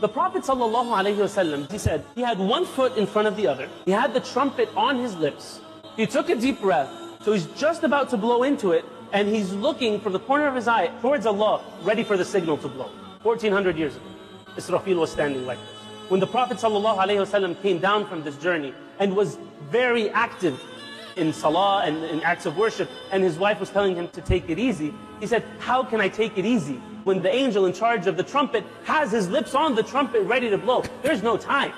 The Prophet ﷺ, he said, he had one foot in front of the other. He had the trumpet on his lips. He took a deep breath. So he's just about to blow into it, and he's looking from the corner of his eye towards Allah, ready for the signal to blow. 1400 years ago, Israfil was standing like this. When the Prophet ﷺ came down from this journey and was very active in salah and in acts of worship, and his wife was telling him to take it easy, he said, how can I take it easy when the angel in charge of the trumpet has his lips on the trumpet ready to blow? There's no time.